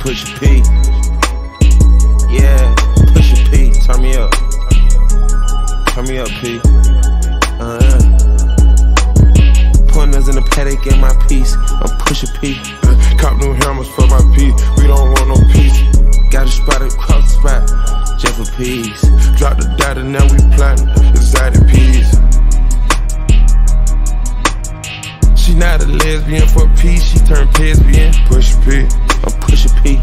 Push a P. Yeah, push a P. Turn me up. Turn me up, P. Uh-huh. Pointers in the Patek in my piece. I'm push a P. Uh, cop new hammers for my P. We don't want no peace. Got a spot across the spot. Just for peace. Drop the data, now we plotting. Exotic peas. She not a lesbian for peace. She turned Pesbian. Push a P. I'm push a P.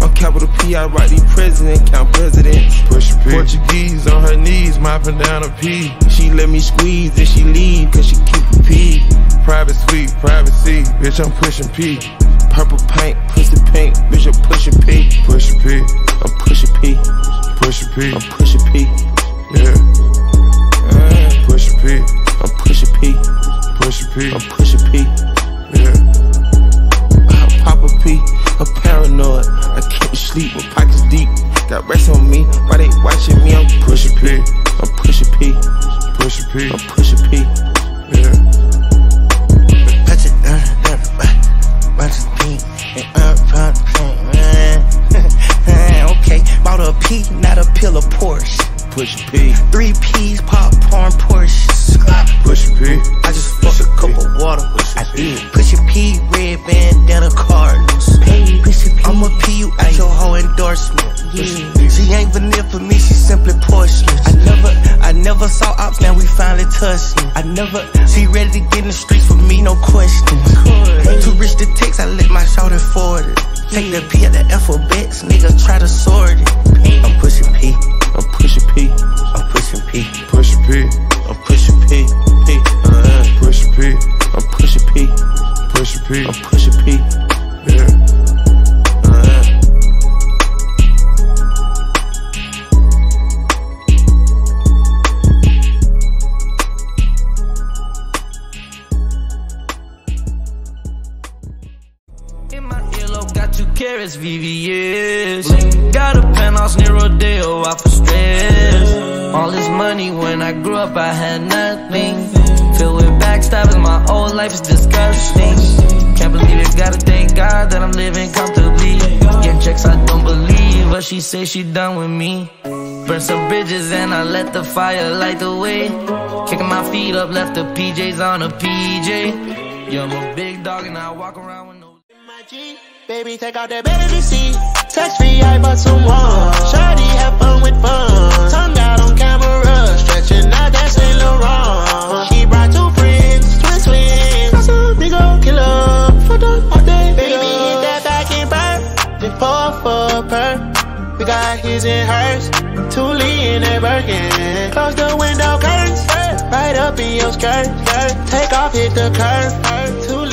I'm capital P, I write the president, count presidents. Push a P. Portuguese on her knees, mopping down a P. She let me squeeze and she leave, cause she keep a P. Private suite, privacy, bitch, I'm pushing P. Purple paint, pussy pink, bitch, I'm pushing P. sleep, my pockets deep. Got rest on me, why they watching me? I'm Push a P. I'm pushing P. Push a P. I'm pushing P. Yeah. Touch it, uh, uh, watch it P. And uh, pop, okay, bought a P, not a pill of Porsche. Push a P. Three P's, popcorn, Porsche. I never, she ready to get in the streets for me, no question. Too rich to text, I let my shoulder forward it. Take the P at the alphabets, nigga try to sort it. I'm pushing P, I'm pushing P. I'm pushing P. Push a P. I'm pushing P. P. Uh, Push P. I'm pushing P. Push a P. I'm pushing P. In my earlobe, got two carats, VVS. Got a penthouse near Rodeo, out for stress. All this money when I grew up, I had nothing. Filled with backstabbing, my whole life is disgusting. Can't believe it, gotta thank God that I'm living comfortably. Get checks, I don't believe, but she say she done with me. Burn some bridges and I let the fire light the way. Kicking my feet up, left the PJs on a PJ. Yeah, I'm a big dog and I walk around with no. G. Baby, take out that baby seat. Text free, I bought some more. Shawty, have fun with fun. Tongue out on camera. Stretching out that Saint Laurent. She brought two friends, twin twins. That's a big old killer. For the all day. Baby, hit that back and burn. Then four for per. We got his and hers. Lee in that Birkin. Close the window curtains. Right up in your skirt. Take off, hit the curve. Two